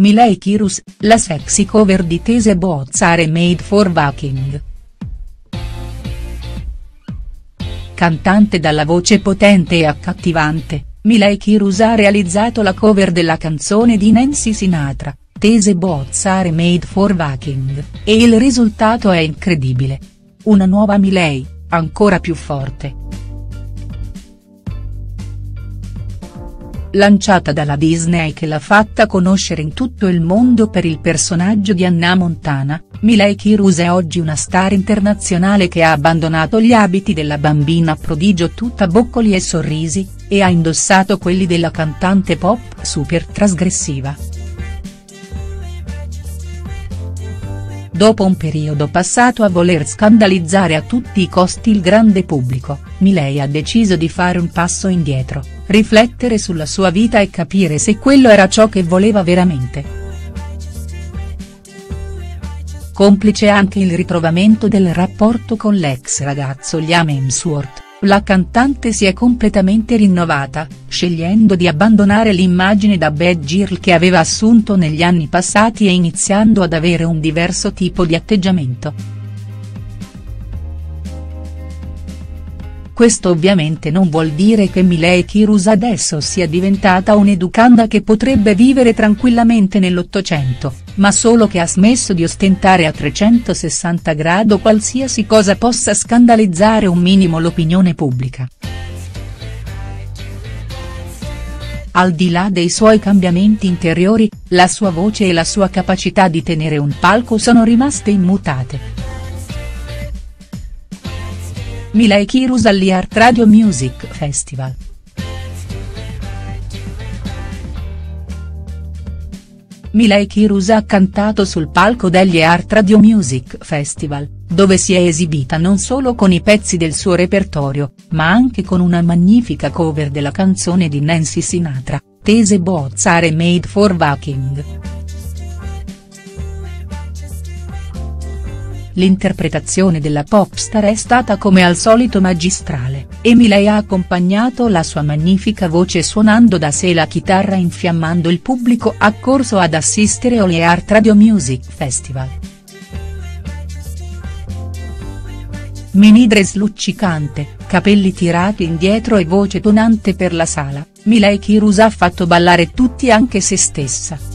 Miley Kirus, la sexy cover di Tese Bozzare Made for Waking. Cantante dalla voce potente e accattivante, Miley Kirus ha realizzato la cover della canzone di Nancy Sinatra, Tese Bozzare Made for Waking, e il risultato è incredibile. Una nuova Miley, ancora più forte. Lanciata dalla Disney che l'ha fatta conoscere in tutto il mondo per il personaggio di Anna Montana, Miley Cyrus è oggi una star internazionale che ha abbandonato gli abiti della bambina prodigio tutta boccoli e sorrisi, e ha indossato quelli della cantante pop super trasgressiva. Dopo un periodo passato a voler scandalizzare a tutti i costi il grande pubblico, Miley ha deciso di fare un passo indietro, riflettere sulla sua vita e capire se quello era ciò che voleva veramente. Complice anche il ritrovamento del rapporto con l'ex ragazzo Liam Hemsworth la cantante si è completamente rinnovata, scegliendo di abbandonare l'immagine da bad girl che aveva assunto negli anni passati e iniziando ad avere un diverso tipo di atteggiamento. Questo ovviamente non vuol dire che Miley Kirus adesso sia diventata un'educanda che potrebbe vivere tranquillamente nell'Ottocento, ma solo che ha smesso di ostentare a 360 grado qualsiasi cosa possa scandalizzare un minimo l'opinione pubblica. Al di là dei suoi cambiamenti interiori, la sua voce e la sua capacità di tenere un palco sono rimaste immutate. Miley Kirus agli Art Radio Music Festival. Miley Kirus ha cantato sul palco degli Art Radio Music Festival, dove si è esibita non solo con i pezzi del suo repertorio, ma anche con una magnifica cover della canzone di Nancy Sinatra, Tese Bozzare Made for Waking. L'interpretazione della popstar è stata come al solito magistrale, e Miley ha accompagnato la sua magnifica voce suonando da sé la chitarra infiammando il pubblico accorso ad assistere alle Art Radio Music Festival. Minidress luccicante, capelli tirati indietro e voce tonante per la sala, Miley Kirus ha fatto ballare tutti anche se stessa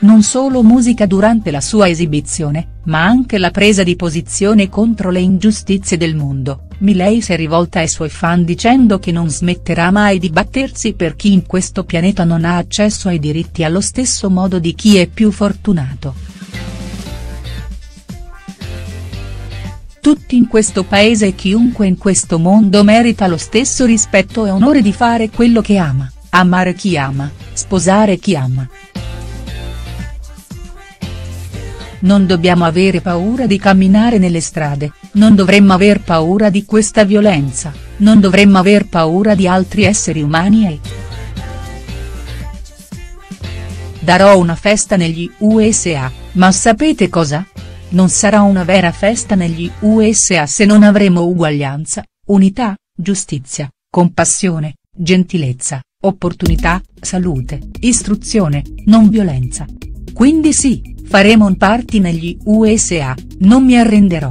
non solo musica durante la sua esibizione, ma anche la presa di posizione contro le ingiustizie del mondo, Miley si è rivolta ai suoi fan dicendo che non smetterà mai di battersi per chi in questo pianeta non ha accesso ai diritti allo stesso modo di chi è più fortunato. Tutti in questo paese e chiunque in questo mondo merita lo stesso rispetto e onore di fare quello che ama, amare chi ama, sposare chi ama. Non dobbiamo avere paura di camminare nelle strade, non dovremmo aver paura di questa violenza, non dovremmo aver paura di altri esseri umani e. Darò una festa negli USA, ma sapete cosa? Non sarà una vera festa negli USA se non avremo uguaglianza, unità, giustizia, compassione, gentilezza, opportunità, salute, istruzione, non violenza. Quindi sì, Faremo un party negli USA, non mi arrenderò.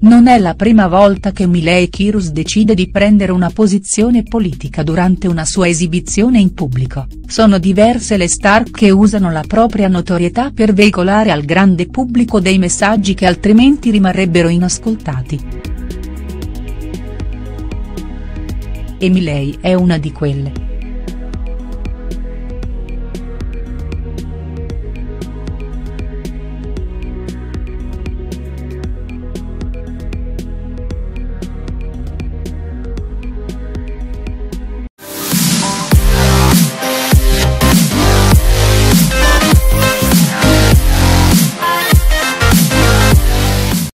Non è la prima volta che Miley Kirus decide di prendere una posizione politica durante una sua esibizione in pubblico, sono diverse le star che usano la propria notorietà per veicolare al grande pubblico dei messaggi che altrimenti rimarrebbero inascoltati. E Miley è una di quelle.